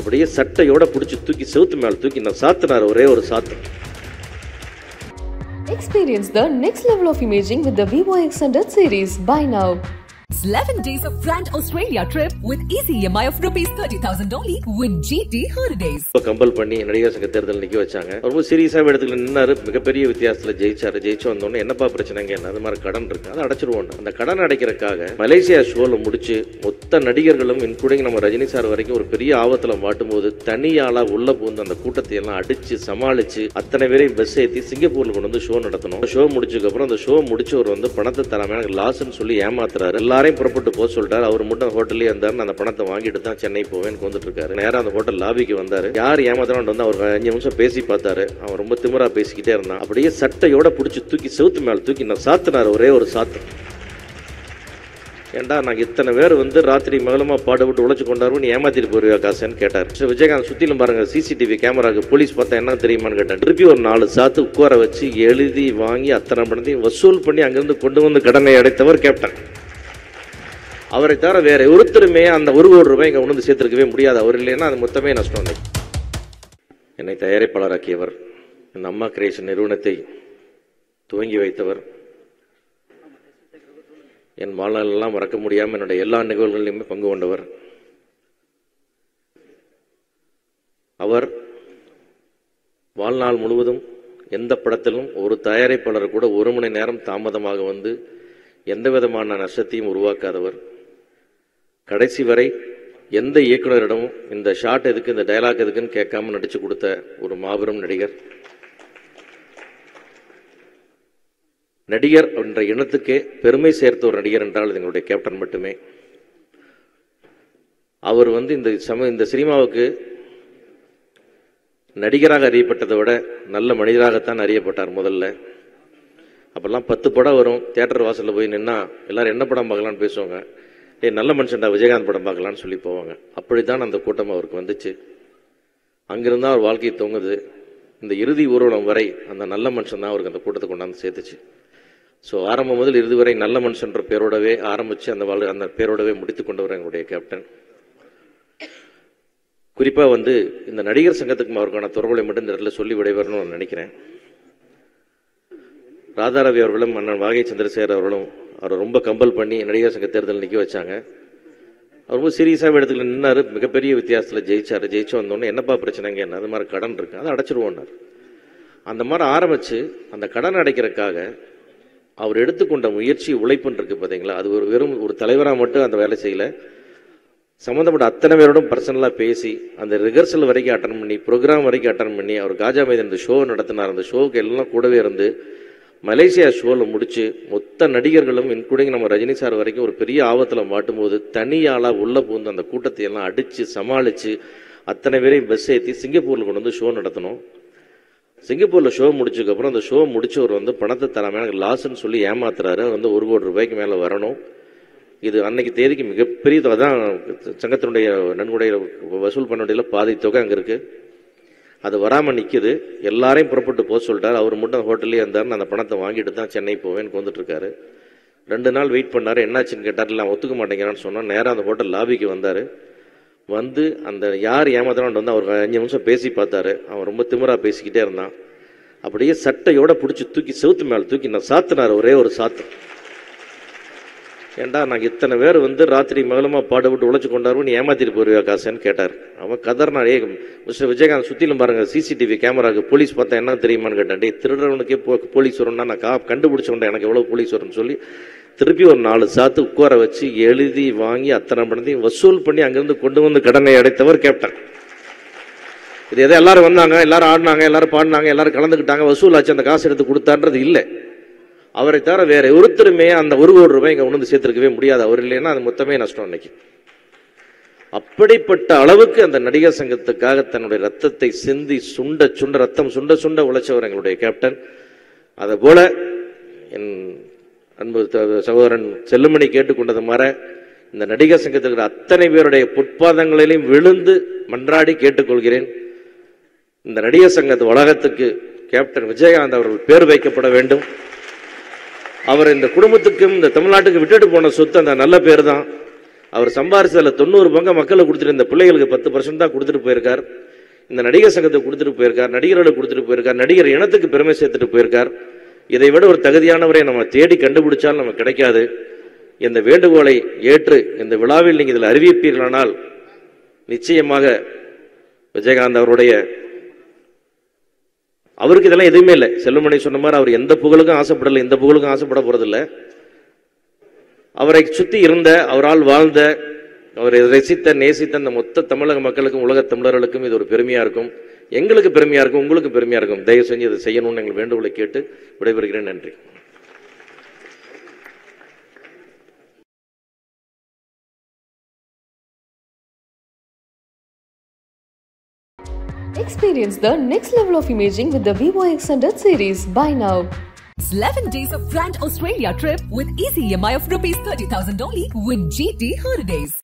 அப்படியே சட்டையோட பிடிச்சி தூக்கி செவுத்து மேல தூக்கி நான் சாத்தினார் ஒரே ஒரு சாத்து Experience the next level of imaging with the Vivo Extended series. Buy now. 11 days of grand Australia trip with easy EMI of rupees 30,000 only with GT Holidays. Compel பண்ணி நடிகர் சங்க தேர்தல் நிக்க வச்சாங்க. ரொம்ப சீரியஸா இடத்துல நின்னாரு. மிகப்பெரிய வித்தியாசத்துல ஜெயிச்சாரு. ஜெயிச்சு வந்தோடனே என்னப்பா பிரச்சனைங்க என்ன? அது மாதிரி கடன் இருக்கு. அதை அடைச்சிருவோம் அந்த கடன் அடைக்கிறதுக்காக மலேசியா ஷோல முடிச்சு மொத்த நடிகர்களும் இன்க்ளூடிங் நம்ம ரஜினி சார் வரைக்கும் ஒரு பெரிய ஆபத்துல மாட்டும் போது தனியாளா உள்ள பூந்து அந்த கூட்டத்தை எல்லாம் அடிச்சு சமாளிச்சு அத்தனை பேரையும் பஸ் ஏத்தி சிங்கப்பூர்ல கொண்டு வந்து ஷோ நடத்தணும். ஷோ முடிச்சதுக்கு அப்புறம் அந்த ஷோ முடிச்சவர் வந்து பணத்தை தராம எனக்கு லாஸ்ன்னு சொல்லி ஏமாத்துறாரு. எல்லாரையும் புறப்பட்டு போக சொல்லிட்டாரு. அவர் மட்டும் ஹோட்டல்லே இருந்தார். நான் அந்த பணத்தை வாங்கிட்டு தான் சென்னை போவேன்னு வந்துட்டு இருக்காரு அந்த ஹோட்டல் லாபிக்கு வந்தாரு. யார் ஏமாத்துறான்னு வந்து அவர் அஞ்சு நிமிஷம் பேசி பார்த்தாரு. அவன் ரொம்ப திமிரா பேசிக்கிட்டே இருந்தான். அப்படியே சட்டையோட பிடிச்சி தூக்கி செவுத்து மேலே தூக்கி நான் சாத்தினார். ஒரே ஒரு சாத்து. ஏண்டா நாங்கள் இத்தனை பேர் வந்து ராத்திரி மகளமாக பாடுபட்டு உழைச்சு கொண்டாரு. நீ ஏமாத்திட்டு போயிருவியா காசேன்னு கேட்டார். விஜயகாந்த் சுத்திலும் பாருங்க சிசிடிவி கேமராக்கு போலீஸ் பார்த்தா என்ன தெரியுமான்னு கேட்டேன் திருப்பி ஒரு நாலு சாத்து உட்கார வச்சு எழுதி வாங்கி அத்தனை பணத்தையும் வசூல் பண்ணி அங்கேருந்து கொண்டு வந்து கடனை அடைத்தவர் கேப்டன் அவரை தவிர வேற ஒருத்தருமே அந்த ஒரு கோடி ரூபாய் இங்கே உணர்ந்து சேர்த்துருக்கவே முடியாது. அவர் இல்லைன்னா அது மொத்தமே நஷ்டம் இல்லை. என்னை தயாரிப்பாளராக்கியவர் இந்த அம்மா கிரியேஷன் நிறுவனத்தை துவங்கி வைத்தவர் என் வாழ்நாளெல்லாம் மறக்க முடியாமல் என்னுடைய எல்லா நிகழ்வுகளிலுமே பங்கு கொண்டவர். அவர் வாழ்நாள் முழுவதும் எந்த படத்திலும் ஒரு தயாரிப்பாளர் கூட ஒரு மணி நேரம் தாமதமாக வந்து எந்த விதமான நஷ்டத்தையும் உருவாக்காதவர். கடைசி வரை எந்த இயக்குனரிடமும் இந்த ஷாட் எதுக்கு இந்த டயலாக் எதுக்குன்னு கேட்காம நடிச்சு கொடுத்த ஒரு மாபெரும் நடிகர். நடிகர் என்ற இனத்துக்கே பெருமை சேர்த்த ஒரு நடிகர் என்றால் இது எங்களுடைய கேப்டன் மட்டுமே. அவர் வந்து இந்த சம இந்த சினிமாவுக்கு நடிகராக அறியப்பட்டதை விட நல்ல மனிதராகத்தான் அறியப்பட்டார் முதல்ல. அப்பெல்லாம் பத்து படம் வரும் தியேட்டர் வாசல்ல போய் நின்னா எல்லாரும் என்ன படம் பார்க்கலான்னு பேசுவாங்க. ஏய் நல்ல மனுஷன்டா விஜயகாந்த் படம் பார்க்கலான்னு சொல்லி போவாங்க. அப்படித்தான் அந்த கூட்டம் அவருக்கு வந்துச்சு. அங்கிருந்து அவர் வாழ்க்கை தொங்குது இந்த இறுதி ஊர்வலம் வரை அந்த நல்ல மனுஷன் தான் அவருக்கு அந்த கூட்டத்தை கொண்டாந்து சேர்த்துச்சு. ஸோ ஆரம்பம் முதல் இறுதி வரை நல்ல மனுஷன்ற பேரோடவே ஆரம்பித்து அந்த வாழ் அந்த பேரோடவே முடித்து கொண்டவர் எங்களுடைய கேப்டன் குறிப்பாக வந்து இந்த நடிகர் சங்கத்துக்கும் அவருக்கான தொடர்புகளை மட்டும் இந்த இடத்துல சொல்லி விடைபெறணும்னு நான் நினைக்கிறேன். ராதாரவி அவர்களும் அண்ணன் வாகை சந்திரசேகர் அவர்களும் அவரை ரொம்ப கம்பல் பண்ணி நடிகர் சங்க தேர்தல் நிக்க வச்சாங்க. அவர் ரொம்ப சீரியஸாக இடத்துல நின்னார். மிகப்பெரிய வித்தியாசத்தில் ஜெயிச்சார். ஜெயிச்சு வந்தோடனே என்னப்பா பிரச்சனைங்க? என்ன? அது மாதிரி கடன் இருக்கு. அதை அடைச்சிருவோன்னார். அந்த மாதிரி ஆரம்பித்து அந்த கடன் அடைக்கிறதுக்காக அவர் எடுத்துக்கொண்ட முயற்சி உழைப்புன்னு இருக்குது பார்த்தீங்களா அது ஒரு வெறும் ஒரு தலைவராக மட்டும் அந்த வேலை செய்யல. சம்மந்தப்பட்ட அத்தனை பேரோடும் பர்சனலாக பேசி அந்த ரிஹர்சல் வரைக்கும் அட்டன் பண்ணி ப்ரோக்ராம் வரைக்கும் அட்டன் பண்ணி அவர் காஜா மைதன் இந்த ஷோ நடத்தினார். அந்த ஷோவுக்கு எல்லாம் கூடவே இருந்து மலேசியா ஷோவில் முடிச்சு மொத்த நடிகர்களும் இன்க்ளூடிங் நம்ம ரஜினி சார் வரைக்கும் ஒரு பெரிய ஆபத்தில் மாட்டும் போது உள்ளே உள்ள பூந்து அந்த கூட்டத்தை எல்லாம் அடித்து சமாளித்து அத்தனை பேரையும் பஸ் ஏற்றி சிங்கப்பூரில் கொண்டு வந்து ஷோ நடத்தணும். சிங்கப்பூரில் ஷோ முடிச்சதுக்கப்புறம் அந்த ஷோ முடிச்சவர் வந்து பணத்தை தராமல் எனக்கு லாஸ்ன்னு சொல்லி ஏமாத்துறாரு. அது வந்து ஒரு கோடி ரூபாய்க்கு மேலே வரணும். இது அன்னைக்கு தேதிக்கு மிகப்பெரிய அதான் தான் சங்கத்தினுடைய நன்கொடைய வசூல் பண்ண வேண்டியதுல பாதி தொகை அங்கே இருக்குது அது வராமல் நிற்குது எல்லாரையும் புறப்பட்டு போக சொல்லிட்டார். அவர் மட்டும் ஹோட்டல்லே இருந்தார்னு அந்த பணத்தை வாங்கிட்டு தான் சென்னை போவேன்னு வந்துட்டு ரெண்டு நாள் வெயிட் பண்ணார். என்னாச்சுன்னு கேட்டார். இல்லை அவன் ஒத்துக்க மாட்டேங்கிறான்னு சொன்னால் நேராக அந்த ஹோட்டல் லாபிக்கு வந்தார். வந்து அந்த யார் ஏமாத்துறான்னு வந்து அவர் அஞ்சு நிமிஷம் பேசி பார்த்தாரு. அவன் ரொம்ப திமிராக பேசிக்கிட்டே இருந்தான். அப்படியே சட்டையோட பிடிச்சி தூக்கி செவுத்து மேலே தூக்கி நான் சாத்தினார். ஒரே ஒரு சாத்து. ஏண்டா நாங்கள் இத்தனை பேர் வந்து ராத்திரி மகளமாக பாடுபட்டு உழைச்சி கொண்டாரு நீ ஏமாத்திட்டு போயிருவியா காசேன்னு கேட்டார். அவன் கதர்னா மிஸ்டர் விஜயகாந்த் சுற்றிலும் பாருங்கள் சிசிடிவி கேமராவுக்கு போலீஸ் பார்த்தா என்ன தெரியுமான்னு கேட்டேன். டேய் போ- போலீஸ் வரும்னா நான் கா கண்டுபிடிச்சோண்டா எனக்கு எவ்வளோ போலீஸ் வரும்னு சொல்லி திருப்பி ஒரு நாலு சாத்து உட்கார வச்சு எழுதி வாங்கி அத்தனை பணத்தையும் வசூல் பண்ணி அங்கேருந்து கொண்டு வந்து கடனை அடைத்தவர் கேப்டன். இது எதோ எல்லாரும் வந்தாங்க எல்லாரும் ஆடினாங்க எல்லாரும் பாடினாங்க எல்லாரும் கலந்துக்கிட்டாங்க வசூல் ஆச்சு அந்த காசு எடுத்து கொடுத்தான்றது இல்லை. அவரை தவிர வேற ஒருத்தருமே அந்த ஒரு கோடி ரூபாய் இங்க உணர்ந்து வந்து சேர்த்திருக்கவே முடியாது. அவர் இல்லைன்னா அது மொத்தமே நஷ்டம் இன்னைக்கு அப்படிப்பட்ட அளவுக்கு அந்த நடிகர் சங்கத்துக்காக தன்னுடைய ரத்தத்தை சிந்தி சுண்ட சுண்ட ரத்தம் சுண்ட சுண்ட உழைச்சவர் எங்களுடைய கேப்டன் அதை போல என் அன்பு சகோதரன் செல்லுமணி கேட்டுக்கொண்டது மாற இந்த நடிகர் சங்கத்தில் இருக்கிற அத்தனை பேருடைய பொற்பாதங்களிலும் விழுந்து மன்றாடி கேட்டுக்கொள்கிறேன். இந்த நடிகர் சங்கத்து வளாகத்துக்கு கேப்டன் விஜயகாந்த் அவர்கள் பேர் வைக்கப்பட வேண்டும். அவர் இந்த குடும்பத்துக்கும் இந்த தமிழ்நாட்டுக்கு விட்டுட்டு போன சொத்து அந்த நல்ல பேர் தான் அவர் சம்பாரிச்சதில் தொண்ணூறு பங்கு மக்களுக்கு கொடுத்துட்டு இந்த பிள்ளைகளுக்கு பத்து பர்சன்ட் தான் கொடுத்துட்டு போயிருக்கார். இந்த நடிகர் சங்கத்தை கொடுத்துட்டு போயிருக்கார் நடிகர்களுக்கு கொடுத்துட்டு போயிருக்கார் நடிகர் இனத்துக்கு பெருமை சேர்த்துட்டு போயிருக்கார். இதை விட ஒரு தகுதியானவரை நம்ம தேடி கண்டுபிடிச்சாலும் நமக்கு கிடைக்காது. இந்த வேண்டுகோளை ஏற்று இந்த விழாவில் நீங்கள் இதில் அறிவிப்பீர்களானால் நிச்சயமாக விஜயகாந்த் அவருடைய அவருக்கு இதெல்லாம் எதுவுமே இல்லை. செல்வமணி சொன்ன மாதிரி அவர் எந்த புகழுக்கும் ஆசைப்படலை எந்த புகழுக்கும் ஆசைப்பட போறதில்ல. அவரை சுத்தி இருந்த அவரால் வாழ்ந்த அவரை ரசித்த நேசித்த அந்த மொத்த தமிழக மக்களுக்கும் உலக தமிழர்களுக்கும் இது ஒரு பெருமையா இருக்கும். எங்களுக்கு பெருமையா இருக்கும் உங்களுக்கு பெருமையா இருக்கும். தயவு செஞ்சு இதை செய்யணும்னு எங்கள் வேண்டுகோளை கேட்டு விடைபெறுகிறேன். நன்றி. Experience the next level of imaging with the Vivo Extended series. Buy now. 11 days of Grand Australia trip with easy EMI of rupees 30,000 only with GT Holidays.